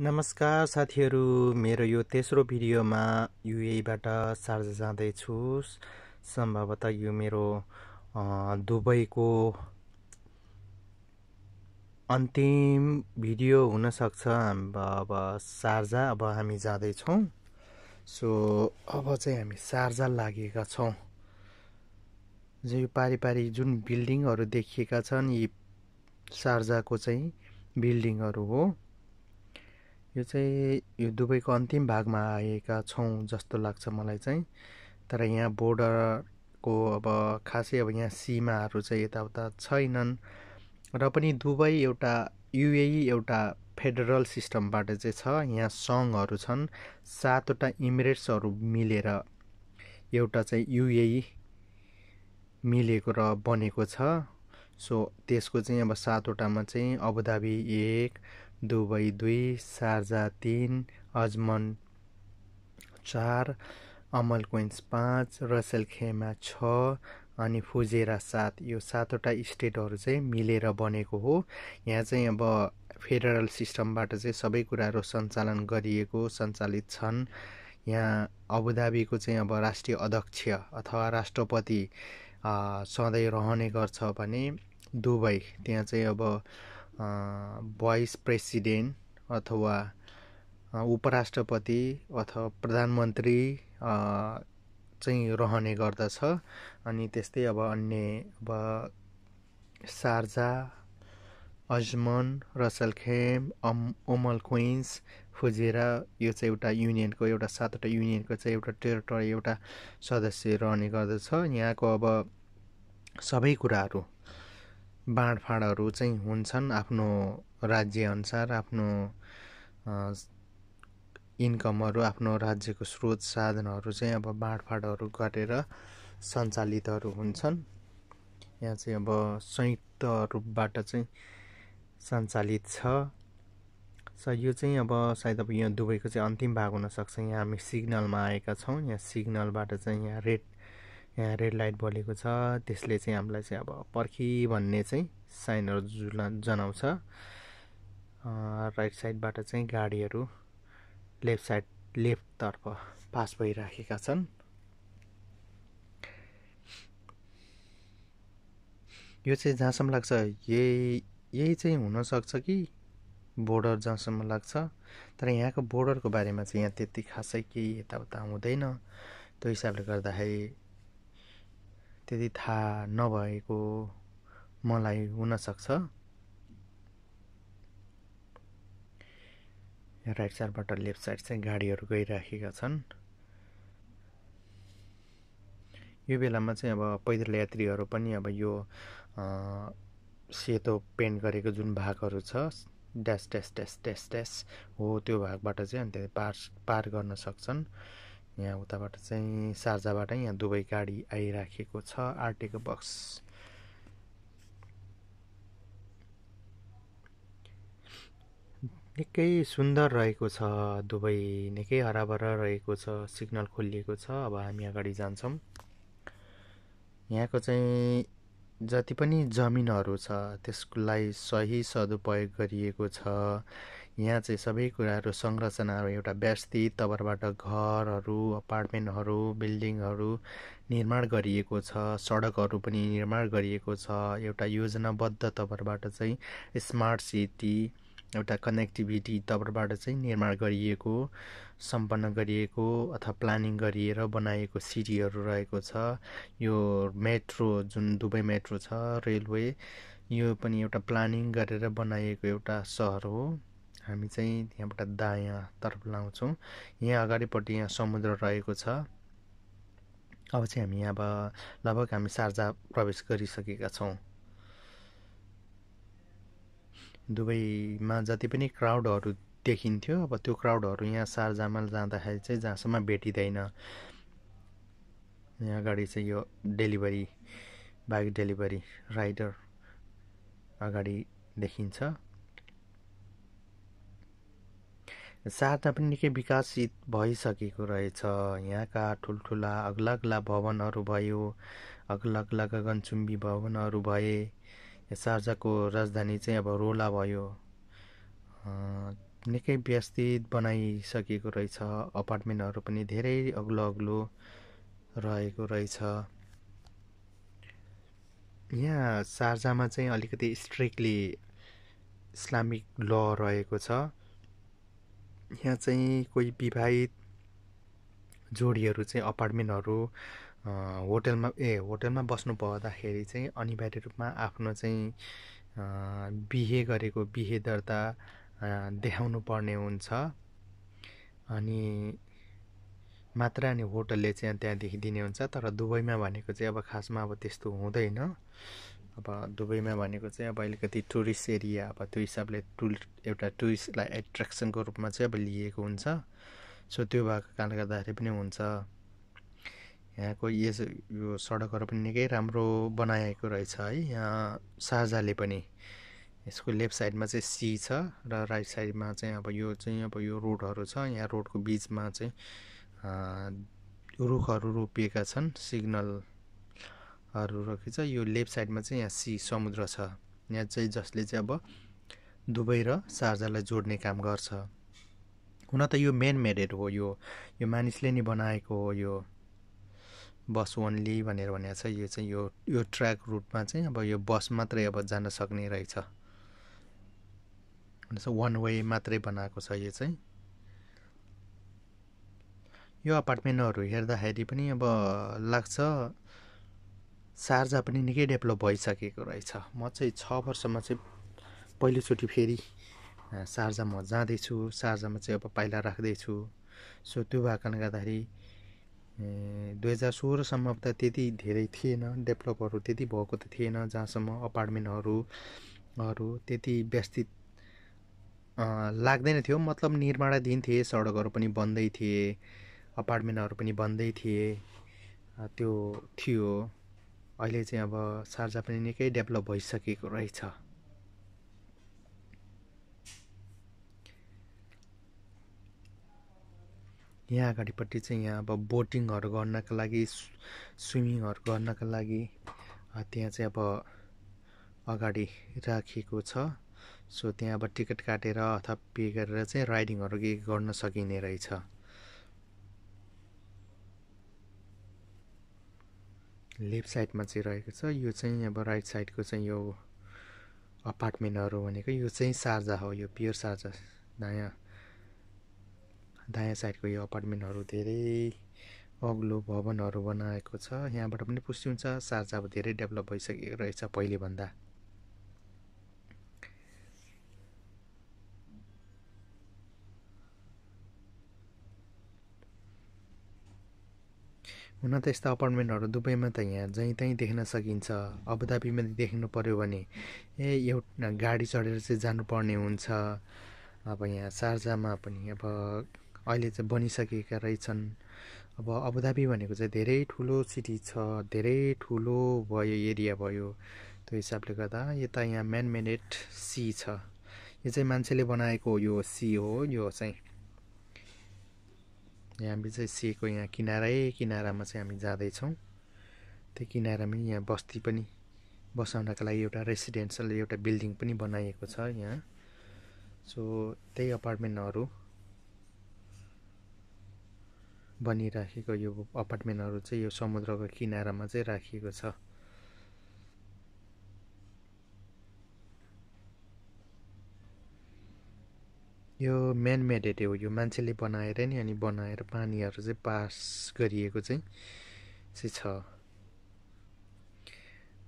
नमस्कार साथीहरू मेरो यो तेस्रो भिडियोमा युएबाट सार्जा जाँदैछु सम्भवतः यो मेरो दुबईको अन्तिम भिडियो हुनसक्छ। अब सार्जा अब हामी जाँदैछौँ। सो अब चाहिँ हामी सार्जा लागेका छौँ। जो यो पारिपारि जुन बिल्डिङहरू देखिएका छन् यी सार्जाको चाहिँ बिल्डिङहरू हो। यो चाहिँ यो दुबईको अन्तिम भागमा आएका छौँ जस्तो लाग्छ मलाई चाहिँ। तर यहाँ बोर्डरको अब खासै अब यहाँ सीमाहरू चाहिँ यताउता छैनन्। र पनि दुबई एउटा युएई एउटा फेडरल सिस्टमबाट चाहिँ छ। यहाँ सङ्घहरू छन्। सातवटा इमिरेट्सहरू मिलेर एउटा चाहिँ युएई मिलेको र बनेको छ। सो त्यसको चाहिँ अब सातवटामा चाहिँ अबुधाबी एक दुबई दुई सार्जा तिन अजमन चार अमल क्विन्स पाँच रसेल खेमा छ अनि फुजेरा सात। यो सातवटा स्टेटहरू चाहिँ मिलेर बनेको हो। यहाँ चाहिँ अब फेडरल सिस्टमबाट चाहिँ सबै कुराहरू सञ्चालन गरिएको सञ्चालित छन्। यहाँ अबुधाबीको चाहिँ अब राष्ट्रिय अध्यक्ष अथवा राष्ट्रपति सधैँ रहने गर्छ भने दुबई। त्यहाँ चाहिँ अब भाइस प्रेसिडेन्ट अथवा उपराष्ट्रपति अथवा प्रधानमन्त्री चाहिँ रहने गर्दछ। अनि त्यस्तै अब अन्य अब Sharjah Ajman Ras Al Khaimah अम ओमल क्विन्स फुजेरा यो चाहिँ एउटा युनियनको एउटा सातवटा युनियनको चाहिँ एउटा टेरिटोरी एउटा सदस्य रहने गर्दछ। यहाँको अब सबै कुराहरू बाँडफाँडहरू चाहिँ हुन्छन् आफ्नो राज्यअनुसार आफ्नो इन्कमहरू आफ्नो राज्यको स्रोत साधनहरू चाहिँ अब बाँडफाँडहरू गरेर सञ्चालितहरू हुन्छन्। यहाँ चाहिँ अब संयुक्त रूपबाट चाहिँ सञ्चालित छ। स यो चाहिँ अब सायद अब यहाँ दुबईको चाहिँ अन्तिम भाग हुनसक्छ। यहाँ हामी सिग्नलमा आएका छौँ। यहाँ सिग्नलबाट चाहिँ यहाँ रेड यहाँ रेड लाइट बलेको छ। त्यसले चाहिँ हामीलाई चाहिँ अब पर्खी भन्ने चाहिँ साइनहरू जुला जनाउँछ। राइट साइडबाट चाहिँ गाडीहरू लेफ्ट साइड लेफ्टतर्फ पास भइराखेका छन्। यो चाहिँ जहाँसम्म लाग्छ यही यही चाहिँ हुनसक्छ कि बोर्डर जहाँसम्म लाग्छ। तर यहाँको बोर्डरको बारेमा चाहिँ यहाँ त्यति खासै केही यताउता हुँदैन। त्यो हिसाबले गर्दाखेरि त्यति थाहा नभएको मलाई हुनसक्छ। राइट साइडबाट लेफ्ट साइड चाहिँ गाडीहरू गइराखेका छन्। यो बेलामा चाहिँ अब पैदल यात्रीहरू पनि अब यो सेतो पेन्ट गरेको जुन भागहरू छ dash dash dash dash dash हो त्यो भागबाट चाहिँ अनि पार पार गर्न सक्छन्। यहाँ उताबाट चाहिँ सार्जाबाट यहाँ दुबई गाडी आइराखेको छ आरटीको बक्स। निकै सुन्दर रहेको छ दुबई निकै हराभरा रहेको छ सिग्नल खोलिएको छ अब हामी अगाडि जान्छौँ। यहाँको चाहिँ जति पनि जमिनहरू छ त्यसलाई सही सदुपयोग गरिएको छ। यहाँ चाहिँ सबै कुराहरू संरचनाहरू एउटा व्यवस्थित तवरबाट घरहरू अपार्टमेन्टहरू बिल्डिङहरू निर्माण गरिएको छ सडकहरू पनि निर्माण गरिएको छ एउटा योजनाबद्ध तवरबाट चाहिँ स्मार्ट सिटी एउटा कनेक्टिभिटी तवरबाट चाहिँ निर्माण गरिएको सम्पन्न गरिएको अथवा प्लानिङ गरिएर बनाएको सिटीहरू रहेको छ। यो मेट्रो जुन दुबई मेट्रो छ रेलवे यो पनि एउटा प्लानिङ गरेर बनाइएको एउटा सहर हो। हामी चाहिँ त्यहाँबाट दायाँतर्फ लाउँछौँ। यहाँ अगाडिपट्टि यहाँ समुद्र रहेको छ। अब चाहिँ हामी यहाँ अब लगभग हामी सार्जा प्रवेश गरिसकेका छौँ। दुबईमा जति पनि क्राउडहरू देखिन्थ्यो अब त्यो क्राउडहरू यहाँ सारजामा जाँदाखेरि चाहिँ जहाँसम्म भेटिँदैन। यहाँ अगाडि चाहिँ यो डेलिभरी बाइक डेलिभरी राइडर अगाडि देखिन्छ। साथमा पनि निकै विकसित भइसकेको रहेछ। यहाँका ठुल्ठुला अग्ला अग्ला भवनहरू भयो अग्ला अग्ला गगनचुम्बी भवनहरू भए सार्जाको राजधानी चाहिँ अब रोला भयो। निकै व्यवस्थित बनाइसकेको रहेछ। अपार्टमेन्टहरू पनि धेरै अग्लो अग्लो रहेको रहेछ। यहाँ सारजामा चाहिँ अलिकति स्ट्रिक्टली इस्लामिक ल रहेको छ। यहाँ चाहिँ कोही विवाहित जोडीहरू चाहिँ अपार्टमेन्टहरू होटलमा ए होटलमा बस्नु पर्दाखेरि चाहिँ अनिवार्य रूपमा आफ्नो चाहिँ बिहे गरेको बिहे दर्ता देखाउनु पर्ने हुन्छ। अनि मात्र अनि होटलले चाहिँ त्यहाँदेखि दिने हुन्छ तर दुबईमा भनेको चाहिँ अब खासमा अब त्यस्तो हुँदैन। अब दुबईमा भनेको चाहिँ अब अलिकति टुरिस्ट एरिया अब त्यो हिसाबले टुर एउटा टुरिस्टलाई एट्र्याक्सनको रूपमा चाहिँ अब लिएको हुन्छ। सो त्यो भएको कारणले गर्दाखेरि पनि हुन्छ। यहाँको यस यो सडकहरू पनि निकै राम्रो बनाएको रहेछ है। यहाँ साझाले पनि यसको लेफ्ट साइडमा चाहिँ सी छ र राइट साइडमा चाहिँ अब यो चाहिँ अब यो रोडहरू छ। यहाँ रोडको बिचमा चाहिँ रुखहरू रोपिएका छन् सिग्नलहरू छ यो लेफ्ट साइडमा चाहिँ यहाँ सी समुद्र छ। यहाँ चाहिँ जसले चाहिँ अब दुबई र सार्जालाई जोड्ने काम गर्छ। हुन त यो मेन मेरिट हो यो। यो मानिसले नै बनाएको हो यो। बस ओन्ली भनेर भनेको छ। यो चाहिँ यो यो ट्र्याक रुटमा चाहिँ अब यो बस मात्रै अब जान सक्ने रहेछ। वान वे मात्रै बनाएको छ यो चाहिँ। यो अपार्टमेन्टहरू हेर्दाखेरि पनि अब लाग्छ सार्जा पनि निकै डेभलप भइसकेको रहेछ। म चाहिँ छ वर्षमा चाहिँ पहिलोचोटि फेरि सार्जा म जाँदैछु। सार्जामा चाहिँ अब पाइला राख्दैछु। सो त्यो भएकोले गर्दाखेरि दुई हजार सोह्रसम्म त त्यति धेरै थिएन। डेभलपहरू त्यति भएको त थिएन। जहाँसम्म अपार्टमेन्टहरू अरू त्यति व्यवस्थित लाग्दैन थियो। मतलब निर्माणाधीन थिए सडकहरू पनि बन्दै थिए अपार्टमेन्टहरू पनि बन्दै थिए। त्यो थियो। अहिले चाहिँ अब सार्जा पनि निकै डेभलप भइसकेको रहेछ। यहाँ अगाडिपट्टि चाहिँ यहाँ अब बोटिङहरू गर्नका लागि स्विमिङहरू गर्नका लागि त्यहाँ चाहिँ अब अगाडि राखिएको छ। सो त्यहाँ अब टिकट काटेर अथवा पे गरेर चाहिँ राइडिङहरू के गर्न सकिने रहेछ। लेफ्ट साइडमा चाहिँ रहेको छ। यो चाहिँ अब राइट साइडको चाहिँ यो अपार्टमेन्टहरू भनेको यो चाहिँ सार्जा हो यो प्योर सार्जा। दायाँ दायाँ साइडको यो अपार्टमेन्टहरू धेरै अग्लो भवनहरू बनाएको छ। यहाँबाट पनि पुष्टि हुन्छ सार्जा अब धेरै डेभलप भइसकेको रहेछ पहिलेभन्दा। हुन त यस्ता अपार्टमेन्टहरू दुबईमा त यहाँ जहीँ तहीँ देख्न सकिन्छ अबुधाबीमा देख्नु पऱ्यो भने। ए एउटा गाडी चढेर चाहिँ जानुपर्ने हुन्छ। अब यहाँ सार्जामा पनि अब अहिले चाहिँ बनिसकेका रहेछन्। अब अबुधाबी भनेको चाहिँ धेरै ठुलो सिटी छ धेरै ठुलो भयो एरिया भयो। त्यो हिसाबले गर्दा यता यहाँ म्यान मेनेड सी छ। यो चाहिँ मान्छेले बनाएको यो सी हो यो चाहिँ हामी चाहिँ सिएको यहाँ किनारै किनारामा चाहिँ हामी जाँदैछौँ। त्यो किनारामै यहाँ बस्ती पनि बसाउनका लागि एउटा रेसिडेन्सियल एउटा बिल्डिङ पनि बनाइएको छ यहाँ। सो त्यही अपार्टमेन्टहरू बनिराखेको यो अपार्टमेन्टहरू चाहिँ यो समुद्रको किनारामा चाहिँ राखिएको छ। यो मेन मेडेड हो। यो मान्छेले बनाएर नि अनि बनाएर पानीहरू चाहिँ पास गरिएको चाहिँ चाहिँ छ।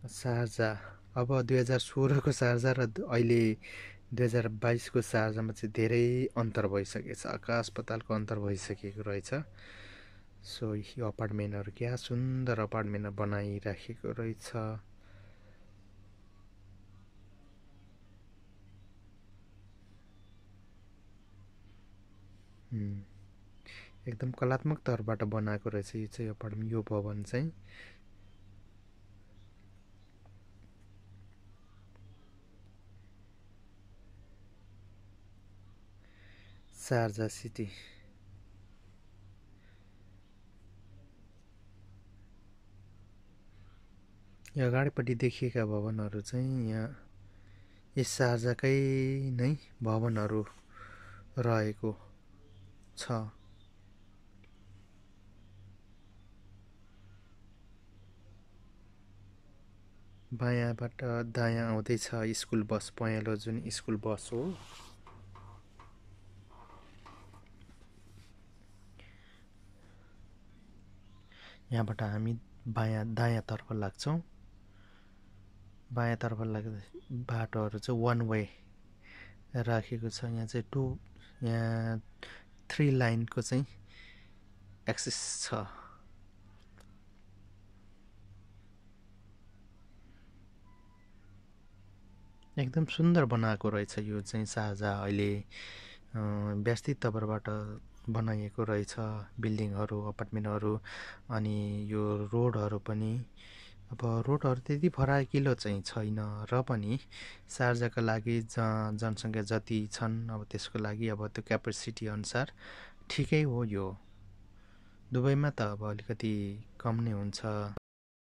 सार्जा अब दुई हजार सोह्रको सार्जा र अहिले दुई हजार बाइसको सार्जामा चाहिँ धेरै अन्तर भइसकेको छ आकाश पतालको अन्तर भइसकेको रहेछ। सो यो अपार्टमेन्टहरू क्या सुन्दर अपार्टमेन्ट बनाइराखेको रहेछ। एकदम कलात्मक तौरबाट बनाएको रहेछ यो चाहिँ अपार्टमेन्ट यो भवन चाहिँ। Sharjah city. यो अगाडिपट्टि देखिएका भवनहरू चाहिँ यहाँ यस सार्जाकै नै भवनहरू रहेको। छ। बायाँबाट दायाँ आउँदैछ स्कुल बस पहेँलो जुन स्कुल बस हो। यहाँबाट हामी बायाँ दायाँतर्फ लाग्छौँ। बायाँतर्फ लाग्दा बाटोहरू चाहिँ वान वे राखेको छ। यहाँ चाहिँ टु यहाँ थ्री लाइनको चाहिँ एक्सेस छ। एकदम सुन्दर बनाएको रहेछ यो चाहिँ साझा अहिले व्यवस्थित तवरबाट बनाइएको रहेछ बिल्डिङहरू अपार्टमेन्टहरू अनि यो रोडहरू पनि अब रोडहरू त्यति फराकिलो चाहिँ छैन र पनि सार्जाका लागि ज जनसङ्ख्या जति छन् अब त्यसको लागि अब त्यो क्यापेसिटी अनुसार ठिकै हो यो। दुबईमा त अब अलिकति कम नै हुन्छ।